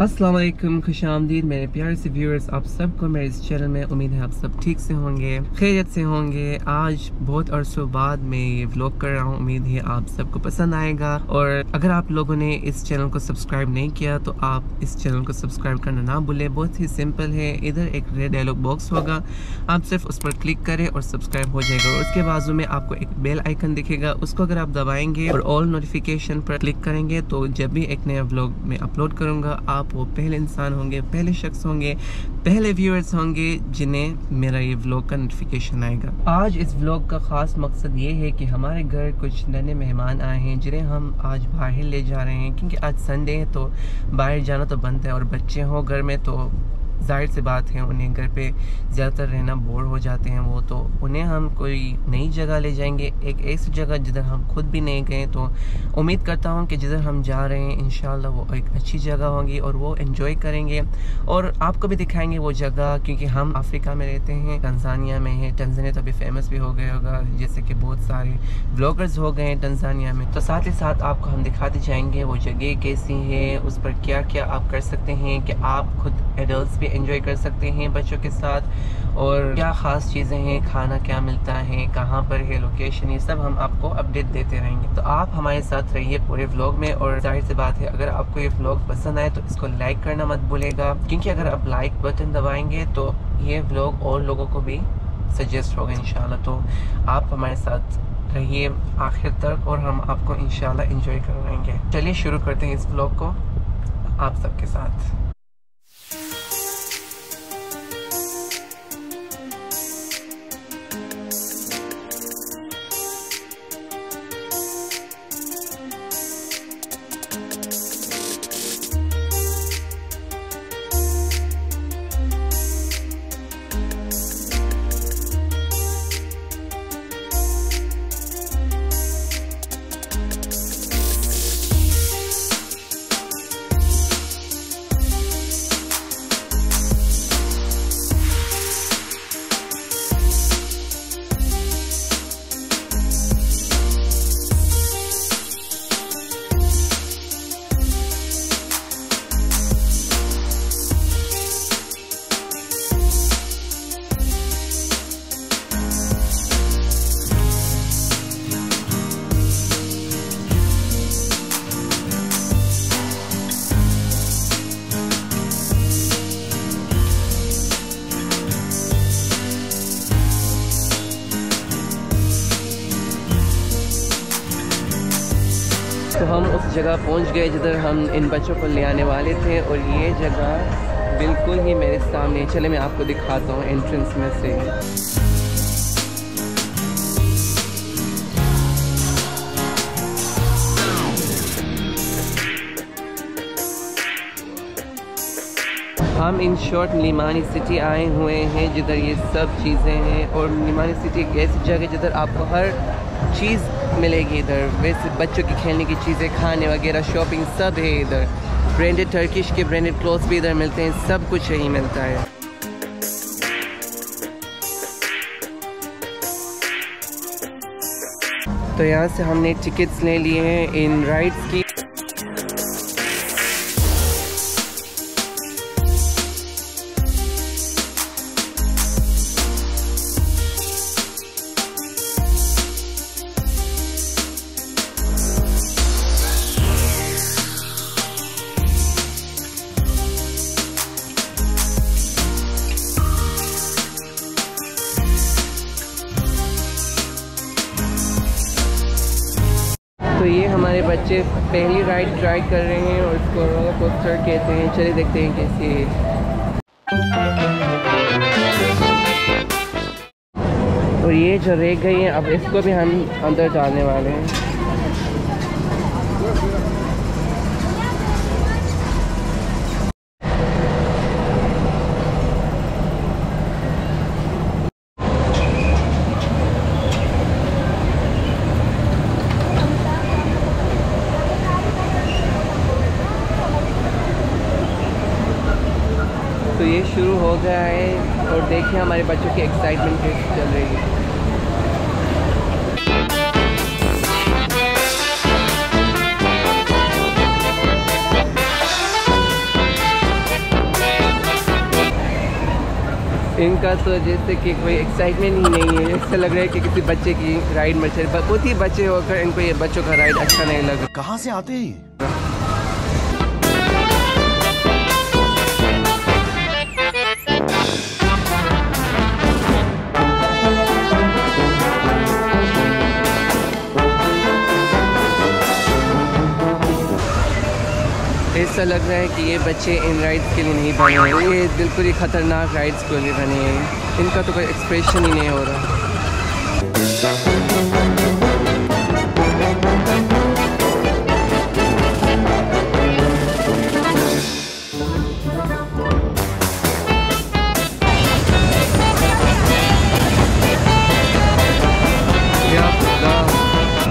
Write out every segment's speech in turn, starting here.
वालेकुम खुश आमदीद। मेरे प्यारे से व्यूअर्स आप सबको मेरे इस चैनल में उम्मीद है आप सब ठीक से होंगे, खैरियत से होंगे। आज बहुत अरसों बाद मैं ये व्लॉग कर रहा हूँ। उम्मीद है आप सबको पसंद आएगा। और अगर आप लोगों ने इस चैनल को सब्सक्राइब नहीं किया तो आप इस चैनल को सब्सक्राइब करना ना भूलें। बहुत ही सिंपल है। इधर एक रेड डायलॉग बॉक्स होगा। आप सिर्फ़ उस पर क्लिक करें और सब्सक्राइब हो जाएगा। और उसके बाजू में आपको एक बेल आइकन दिखेगा। उसको अगर आप दबाएँगे और ऑल नोटिफिकेशन पर क्लिक करेंगे तो जब भी एक नया व्लॉग में अपलोड करूँगा, आप आप वो पहले इंसान होंगे, पहले शख्स होंगे, पहले व्यूअर्स होंगे जिन्हें मेरा ये व्लॉग का नोटिफिकेशन आएगा। आज इस व्लॉग का ख़ास मकसद ये है कि हमारे घर कुछ नए मेहमान आए हैं जिन्हें हम आज बाहर ले जा रहे हैं। क्योंकि आज संडे है तो बाहर जाना तो बंद है और बच्चे हों घर में तो ज़ाहिर सी बात है, उन्हें घर पे ज़्यादातर रहना बोर हो जाते हैं वो तो उन्हें हम कोई नई जगह ले जाएँगे, एक ऐसी जगह जिधर हम खुद भी नहीं गए तो उम्मीद करता हूँ कि जिधर हम जा रहे हैं इन वो एक अच्छी जगह होगी और वो इन्जॉय करेंगे। और आपको भी दिखाएँगे वो जगह, क्योंकि हम अफ्रीका में रहते हैं टंजानिया में है टंजानिया तो अभी फ़ेमस भी हो गया होगा, जैसे कि बहुत सारे ब्लॉगर्स हो गए हैं टंजानिया में। तो साथ ही साथ आपको हम दिखाते जाएँगे वो जगह कैसी है, उस पर क्या क्या आप कर सकते हैं कि आप खुद एडल्ट भी एंजॉय कर सकते हैं बच्चों के साथ। और क्या ख़ास चीज़ें हैं, खाना क्या मिलता है, कहाँ पर है लोकेशन ये सब हम आपको अपडेट देते रहेंगे। तो आप हमारे साथ रहिए पूरे व्लॉग में और ज़ाहिर सी बात है, अगर आपको ये व्लॉग पसंद आए तो इसको लाइक करना मत भूलेगा। क्योंकि अगर आप लाइक बटन दबाएँगे तो ये व्लॉग और लोगों को भी सजेस्ट होगा इन तो आप हमारे साथ रहिए आखिर तक और हम आपको इनशाला इंजॉय करवाएँगे चलिए शुरू करते हैं इस ब्लॉग को आप सबके साथ। तो हम उस जगह पहुँच गए जिधर हम इन बच्चों को ले आने वाले थे, और ये जगह बिल्कुल ही मेरे सामने। चले, मैं आपको दिखाता हूँ एंट्रेंस में से। हम इन शॉर्ट निमानी सिटी आए हुए हैं, जिधर ये सब चीज़ें हैं, और निमानी सिटी एक ऐसी जगह जिधर आपको हर चीज़ मिलेगी इधर। वैसे बच्चों की खेलने की चीज़ें, खाने वगैरह शॉपिंग सब है इधर। ब्रांडेड टर्किश के ब्रांडेड क्लोथ्स भी इधर मिलते हैं, सब कुछ यहीं मिलता है। तो यहाँ से हमने टिकट्स ले लिए हैं इन राइड्स की। ये हमारे बच्चे पहली राइड ट्राई कर रहे हैं और इसको रोलर कोस्टर कहते हैं, चलिए देखते हैं कैसी है और ये जो रेख गई है, अब इसको भी हम अंदर जाने वाले हैं। तो ये शुरू हो गया है और देखिए हमारे बच्चों की एक्साइटमेंट कैसे चल रही है। इनका तो जैसे कि कोई एक्साइटमेंट ही नहीं है, ऐसा लग रहा है कि किसी बच्चे की राइड मचे बहुत ही बच्चे होकर इनको ये बच्चों का राइड अच्छा नहीं लग रहा। कहाँ से आते हैं ऐसा लग रहा है कि ये बच्चे इन राइड्स के लिए नहीं बने हैं। ये बिल्कुल ही ख़तरनाक राइड्स के लिए बने हैं। इनका तो कोई एक्सप्रेशन ही नहीं हो रहा।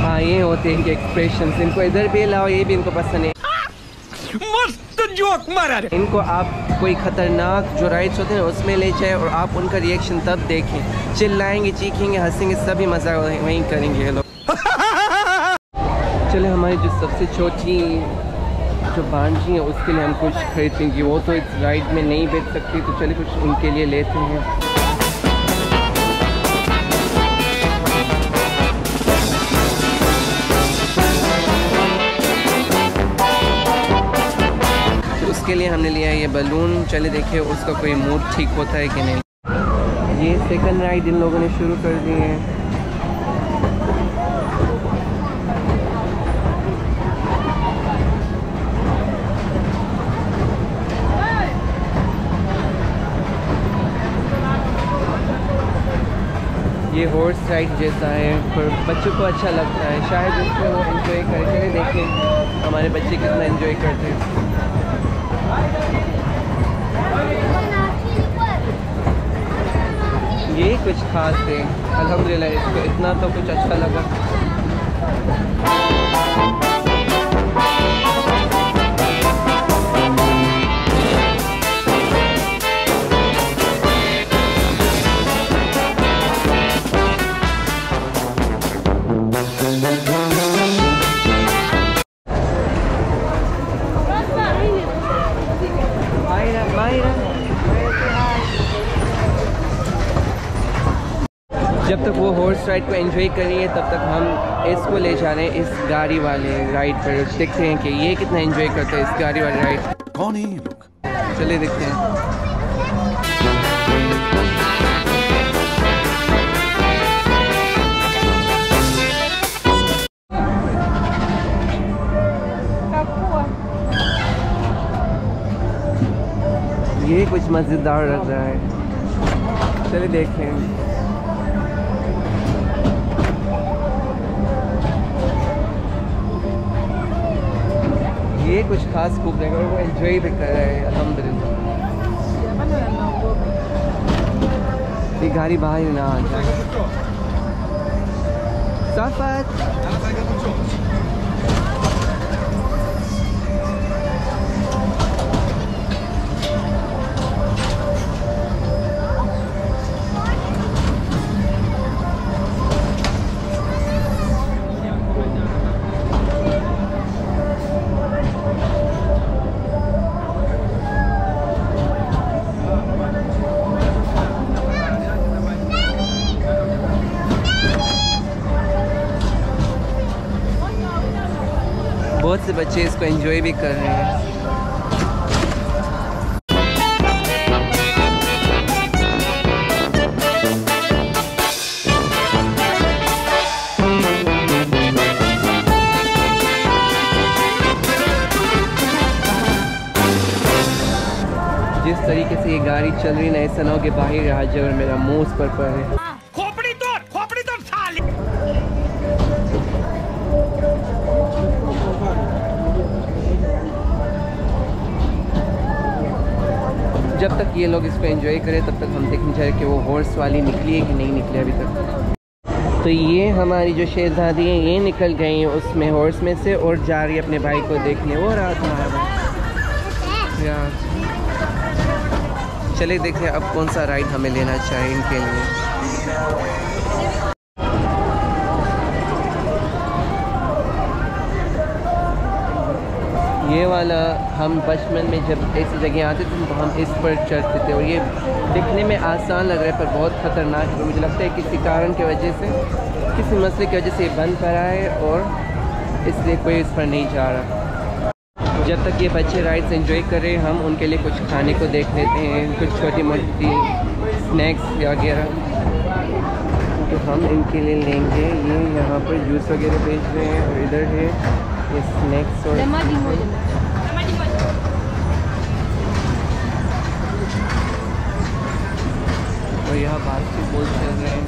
हाँ ये होते हैं इनके एक्सप्रेशन इनको इधर भी लाओ ये भी इनको पसंद है जोक मारा। रे इनको आप कोई खतरनाक जो राइड्स होते हैं उसमें ले जाए और आप उनका रिएक्शन तब देखें। चिल्लाएँगे चीखेंगे हंसेंगे सभी मज़ा वहीं वहीं करेंगे ये लोग। चले हमारी जो सबसे छोटी जो बांझी है उसके लिए हम कुछ खरीदेंगे। वो तो इस राइड में नहीं बेच सकती तो चले कुछ उनके लिए लेते हैं। उसके लिए हमने लिया ये बलून चले देखिए, उसका कोई मूड ठीक होता है कि नहीं। ये सेकंड राइड इन लोगों ने शुरू कर दी है। ये हॉर्स राइड जैसा है, पर बच्चों को अच्छा लगता है। शायद उसमें वो एंजॉय करे। चले देखें हमारे बच्चे कितना एंजॉय करते हैं। ये कुछ खास थे। अलहमदिल्ला इसको इतना तो कुछ अच्छा लगा। हॉर्स राइड को एंजॉय कर रही है तब तक हम इसको ले जा रहे हैं इस गाड़ी वाले राइड पर। देखते हैं कि ये कितना एंजॉय करते हैं इस गाड़ी वाले राइड कौन है ये लोग? चलिए देखते हैं। ये कुछ मज़ेदार लग रहा है। चलिए देखें ये कुछ खास खूब नहीं वो एंजॉय भी कर रहे हैं अलहमद ये गाड़ी बाहर ही ना आ जाए। सफ़र बच्चे इसको एंजॉय भी कर रहे हैं। जिस तरीके से ये गाड़ी चल रही ना ऐसा ना हो कि बाहर आ जाए और मेरा मुँह पर पड़े। ये लोग इसको एंजॉय करें, तब तक हम देखने चाहिए कि वो हॉर्स वाली निकली है कि नहीं निकली अभी तक। तो ये हमारी जो शहजादी है, ये निकल गई हैं उसमें हॉर्स में से और जा रही है अपने भाई को देखने। वो रहा भाई यार चलिए देखें अब कौन सा राइड हमें लेना चाहिए इनके लिए। ये वाला हम बचपन में जब ऐसी जगह आते थे तो हम इस पर चढ़ते थे। और ये दिखने में आसान लग रहा है, पर बहुत ख़तरनाक है। मुझे लगता है किसी कारण की वजह से, किसी मसले की वजह से ये बंद पड़ा है और इसलिए कोई इस पर नहीं जा रहा। जब तक ये बच्चे राइड्स एंजॉय कर रहे हैं, हम उनके लिए कुछ खाने को देख लेते हैं, कुछ छोटी मोटी स्नैक्स वगैरह। तो हम इनके लिए लेंगे। ये यहाँ पर जूस वगैरह बेच रहे हैं और इधर है ये स्नैक्स और और यहाँ बास्केटबॉल चल रहे हैं।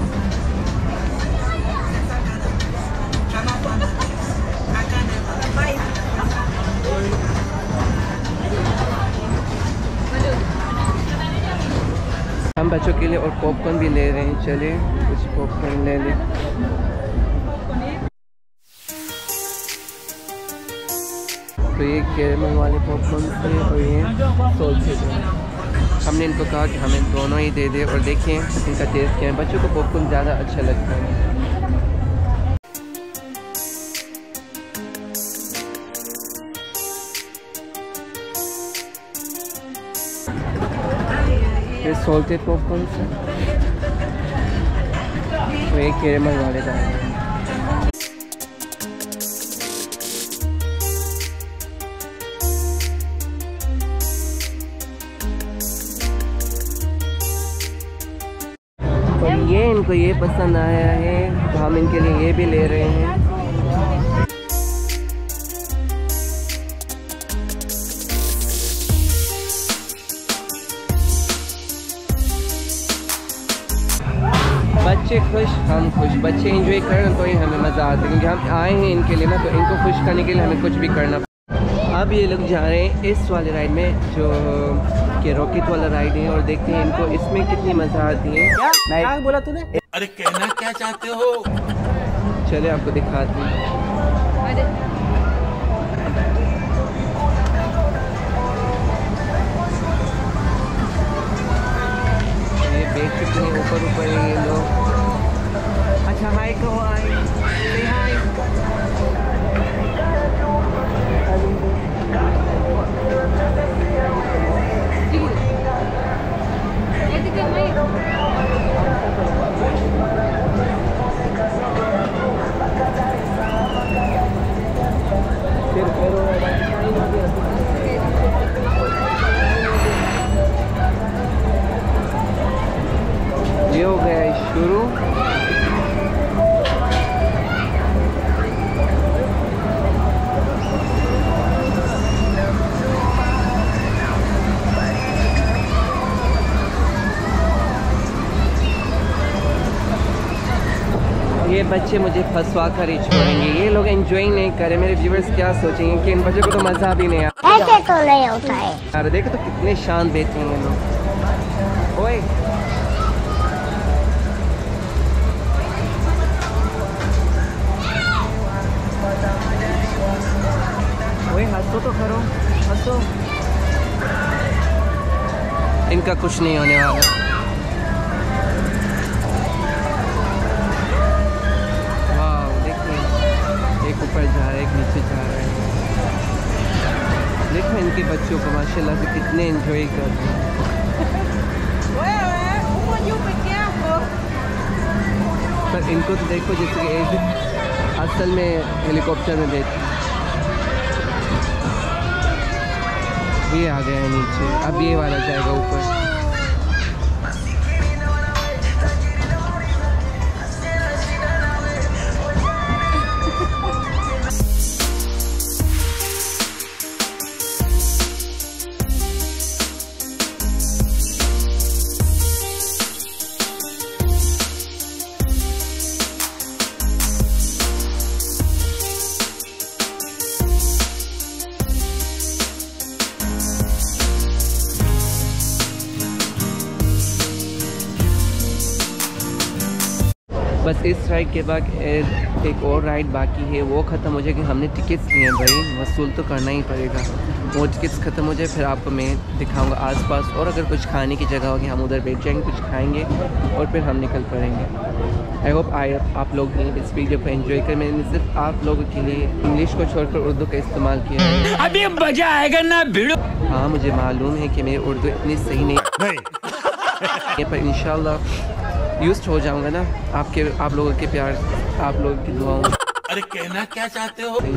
हम बच्चों के लिए और पॉपकॉर्न भी ले रहे हैं। चलिए कुछ पॉपकॉर्न ले लें। तो ये कैरमल वाले पॉपकॉर्न थे और ये सोल थे। हमने इनको कहा कि हमें दोनों ही दे दे और देखें इनका टेस्ट क्या है। बच्चों को पॉपकॉर्न ज़्यादा अच्छा लगता है। ये सॉल्टेड पॉपकॉर्न से और ये कैरमल वाले दाल पसंद आया है तो हम इनके लिए ये भी ले रहे हैं। बच्चे खुश, हम खुश। बच्चे एंजॉय करें तो ही हमें मज़ा आता है, क्योंकि हम आए हैं इनके लिए ना तो इनको खुश करने के लिए हमें कुछ भी करना। अब ये लोग जा रहे हैं इस वाले राइड में, जो कि रॉकेट वाला राइड है और देखते हैं इनको इसमें कितनी मज़ा आती है। क्या? क्या बोला तूने? अरे कहना क्या चाहते हो? चले आपको दिखाते हैं। ये बैठ चुके हैं ऊपर ऊपर ये लोग। अच्छा हाय कहो हाय हाय फिर करो ये हो गया है शुरू बच्चे मुझे फंसवा कर ही छोड़ेंगे। ये लोग एंजॉय नहीं करे। मेरे व्यूवर्स क्या सोचेंगे कि इन बच्चों को तो मज़ा भी नहीं आता। ऐसे तो नहीं होता है। यार देखो तो कितने शांत बैठे हैं ये लोग। ओए। ओए हंसो तो करो। हंसो। इनका कुछ नहीं होने वाला। बच्चों को माशाल्लाह से कितने एंजॉय कर रहे हैं पर इनको तो देखो जैसे कि एक असल में हेलीकॉप्टर में देख ये आ गया है नीचे अब ये वाला जाएगा ऊपर इस राइड के बाद एक और राइड बाकी है वो ख़त्म हो जाएगी हमने टिकट्स लिए हैं भाई। वसूल तो करना ही पड़ेगा। वो टिकट्स ख़त्म हो जाए फिर आपको मैं दिखाऊँगा आसपास। और अगर कुछ खाने की जगह होगी हम उधर बैठ जाएँगे कुछ खाएँगे और फिर हम निकल पड़ेंगे। आई होप आई आप लोग भी इस वीडियो को एंजॉय करें। मैंने सिर्फ़ आप लोगों के लिए इंग्लिश को छोड़कर उर्दू का इस्तेमाल किया है। अभी मज़ा आएगा ना भिड़ो। हाँ मुझे मालूम है कि मेरी उर्दू इतनी सही नहीं पर इंशाल्लाह यूज़ हो जाऊँगा ना आपके आप लोगों के प्यार आप लोगों की दुआओं अरे कहना क्या चाहते हो? से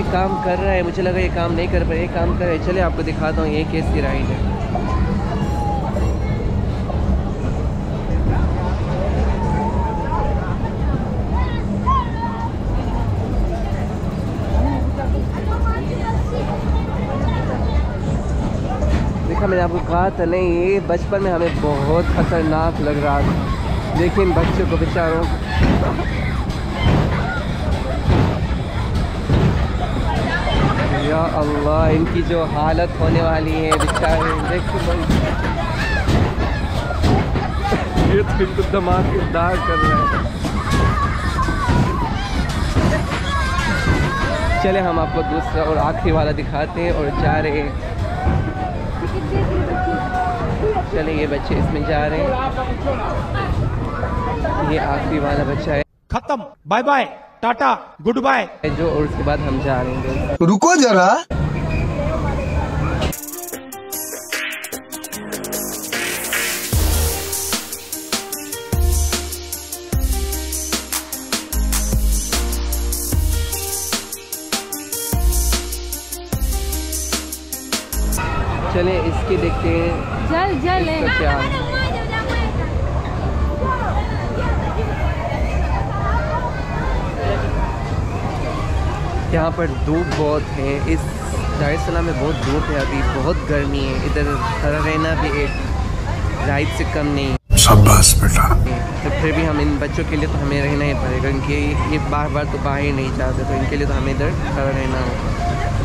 ये काम कर रहा है, मुझे लगा ये काम नहीं कर पाए ये काम कर रहा है। चले, आपको दिखाता हूँ, ये कैसी राइड है। देखा, मैंने आपको कहा था, नहीं, ये बचपन में हमें बहुत खतरनाक लग रहा था। लेकिन बच्चों को, बेचारों या अल्लाह, इनकी जो हालत होने वाली है, बेचारे, देखो ये तो कर रहा है। चले, हम आपको दूसरा और आखिरी वाला दिखाते हैं और जा रहे हैं। चले, ये बच्चे इसमें जा रहे हैं। ये आखिरी वाला बच्चा है। खत्म। Bye bye. Tata good bye जो और उसके बाद हम जा रहे हैं। रुको जरा। चले इसके देखते हैं। जल जल है। क्या? यहाँ पर धूप बहुत है। इस दारसला में बहुत धूप है अभी। बहुत गर्मी है। इधर खड़ा रहना भी एक राइट से कम नहीं। शाबाश बेटा। तो फिर भी हम इन बच्चों के लिए तो हमें रहना ही पड़ेगा। क्योंकि ये बार बार तो बाहर नहीं जाते तो इनके लिए तो हमें इधर खड़ा रहना होगा।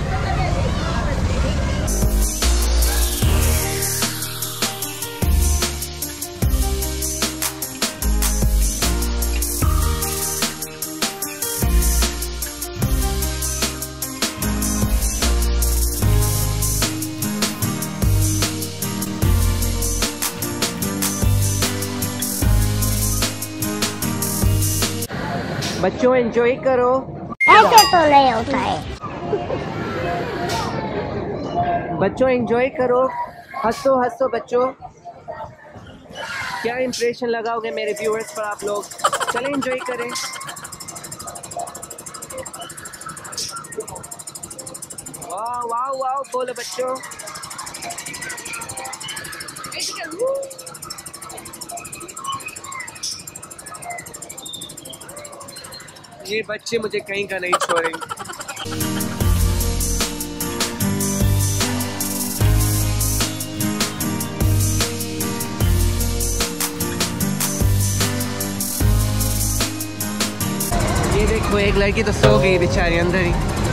बच्चों एंजॉय करो। ऐसे तो नहीं होता है। बच्चों एंजॉय करो। हंसो हंसो बच्चों। क्या इंप्रेशन लगाओगे मेरे व्यूअर्स पर आप लोग? चले एंजॉय करें। वाह वाह वाह बोलो बच्चों। ये बच्चे मुझे कहीं का नहीं छोड़ेंगे। ये देखो, एक लड़की तो सो गई बेचारी अंदर ही।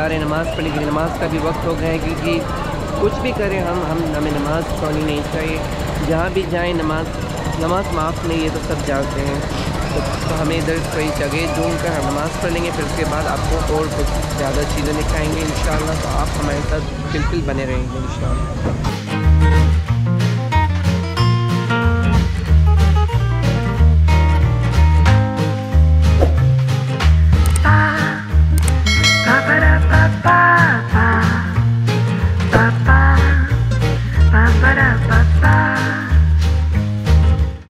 जा रहे हैं नमाज़ पढ़ने के लिए। नमाज़ का भी वक्त हो गया है क्योंकि कुछ भी करें हम हम हमें नमाज़ पढ़नी नहीं चाहिए। जहाँ भी जाएँ नमाज़ नमाज़ माफ़ नहीं है तो सब जानते हैं। तो, तो हमें इधर कोई जगह ढूंढ कर हम नमाज़ पढ़ लेंगे फिर उसके बाद आपको और कुछ ज़्यादा चीज़ें दिखाएँगे इन तो आप हमारे साथ बिल्कुल बने रहेंगे इन